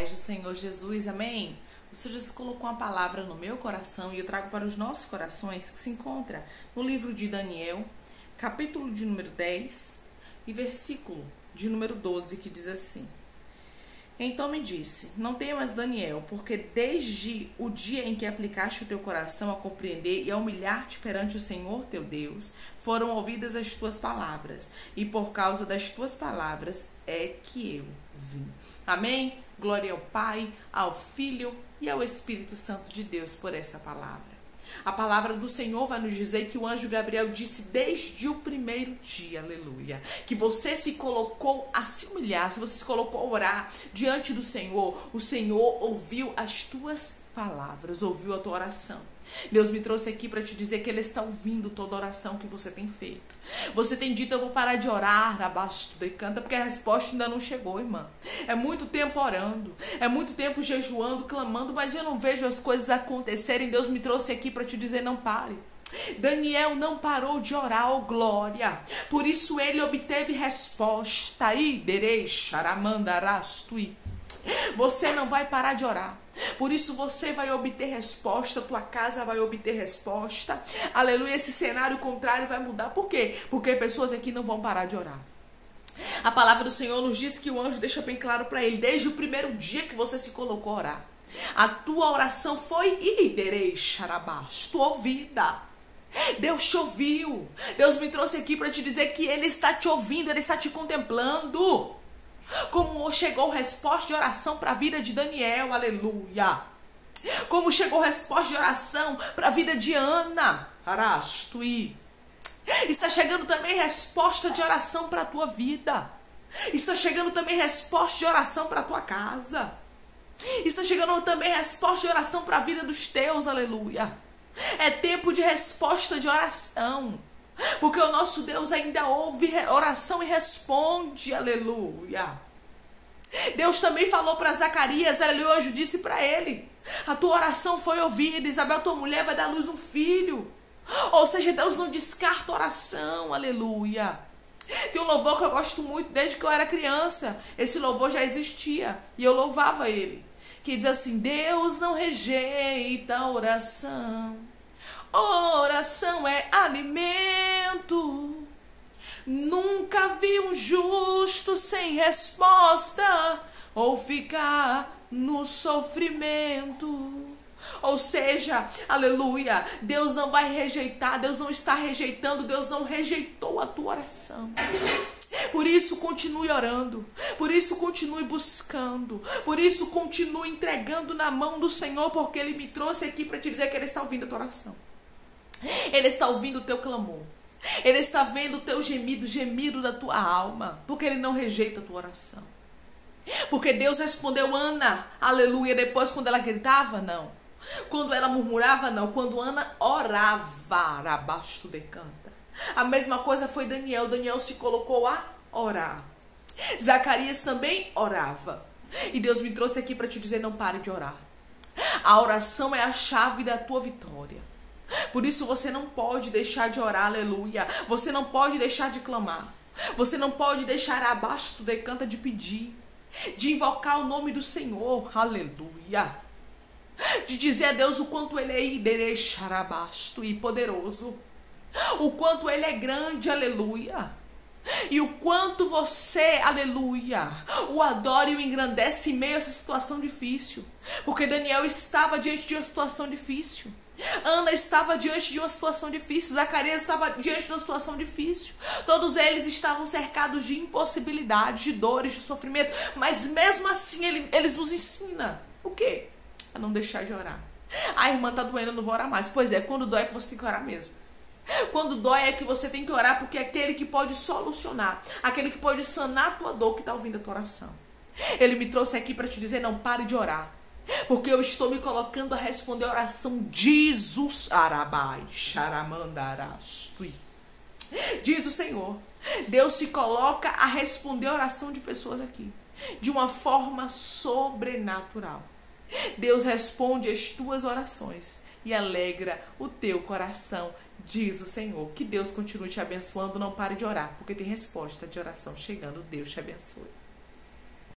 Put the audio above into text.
paz do Senhor Jesus, amém? O Senhor Jesus colocou uma palavra no meu coração e eu trago para os nossos corações que se encontra no livro de Daniel, capítulo de número 10 e versículo de número 12, que diz assim: Então me disse: Não temas, Daniel, porque desde o dia em que aplicaste o teu coração a compreender e a humilhar-te perante o Senhor teu Deus, foram ouvidas as tuas palavras, e por causa das tuas palavras é que eu vim. Amém? Glória ao Pai, ao Filho e ao Espírito Santo de Deus por essa palavra. A palavra do Senhor vai nos dizer que o anjo Gabriel disse desde o primeiro dia, aleluia, que você se colocou a se humilhar, se você se colocou a orar diante do Senhor, o Senhor ouviu as tuas palavras, ouviu a tua oração. Deus me trouxe aqui para te dizer que Ele está ouvindo toda oração que você tem feito. Você tem dito, eu vou parar de orar abaixo do canta, porque a resposta ainda não chegou, irmã. É muito tempo orando, é muito tempo jejuando, clamando, mas eu não vejo as coisas acontecerem. Deus me trouxe aqui para te dizer, não pare. Daniel não parou de orar, oh glória. Por isso ele obteve resposta. Iderei, xaramandarastui. Você não vai parar de orar. Por isso você vai obter resposta, tua casa vai obter resposta. Aleluia, esse cenário contrário vai mudar. Por quê? Porque pessoas aqui não vão parar de orar. A palavra do Senhor nos diz que o anjo deixa bem claro para ele, desde o primeiro dia que você se colocou a orar. A tua oração foi iderei xarabás, tua ouvida. Deus te ouviu. Deus me trouxe aqui para te dizer que Ele está te ouvindo, Ele está te contemplando. Como chegou resposta de oração para a vida de Daniel, aleluia. Como chegou resposta de oração para a vida de Ana, arastui. Está chegando também resposta de oração para a tua vida. Está chegando também resposta de oração para a tua casa. Está chegando também resposta de oração para a vida dos teus, aleluia. É tempo de resposta de oração. Porque o nosso Deus ainda ouve oração e responde, aleluia. Deus também falou para Zacarias, o anjo disse para ele: A tua oração foi ouvida, Isabel, tua mulher vai dar luz um filho. Ou seja, Deus não descarta oração, aleluia. Tem um louvor que eu gosto muito desde que eu era criança. Esse louvor já existia e eu louvava ele. Que diz assim: Deus não rejeita a oração. Oração é alimento. Nunca vi um justo sem resposta ou ficar no sofrimento. Ou seja, aleluia, Deus não vai rejeitar, Deus não está rejeitando, Deus não rejeitou a tua oração. Por isso continue orando, por isso continue buscando, por isso continue entregando na mão do Senhor, porque Ele me trouxe aqui para te dizer que Ele está ouvindo a tua oração. Ele está ouvindo o teu clamor. Ele está vendo o teu gemido, gemido da tua alma, porque ele não rejeita a tua oração. Porque Deus respondeu Ana, aleluia, depois quando ela gritava, não. Quando ela murmurava, não. Quando Ana orava, abaixo de canta. A mesma coisa foi Daniel. Daniel se colocou a orar. Zacarias também orava. E Deus me trouxe aqui para te dizer: não pare de orar. A oração é a chave da tua vitória. Por isso você não pode deixar de orar, aleluia. Você não pode deixar de clamar. Você não pode deixar abaixo do canta de pedir, de invocar o nome do Senhor, aleluia. De dizer a Deus o quanto Ele é iderecharabasto e poderoso, o quanto Ele é grande, aleluia. E o quanto você, aleluia, o adora e o engrandece em meio a essa situação difícil. Porque Daniel estava diante de uma situação difícil. Ana estava diante de uma situação difícil, Zacarias estava diante de uma situação difícil. Todos eles estavam cercados de impossibilidades, de dores, de sofrimento, mas mesmo assim ele, eles nos ensinam o quê? A não deixar de orar. A irmã tá doendo, eu não vou orar mais. Pois é, quando dói é que você tem que orar mesmo. Quando dói é que você tem que orar porque é aquele que pode solucionar, aquele que pode sanar a tua dor que está ouvindo a tua oração. Ele me trouxe aqui para te dizer: não pare de orar. Porque eu estou me colocando a responder a oração Jesus Arabai, Charamandarastui. Diz o Senhor. Deus se coloca a responder a oração de pessoas aqui. De uma forma sobrenatural. Deus responde as tuas orações e alegra o teu coração, diz o Senhor. Que Deus continue te abençoando, não pare de orar, porque tem resposta de oração chegando. Deus te abençoe.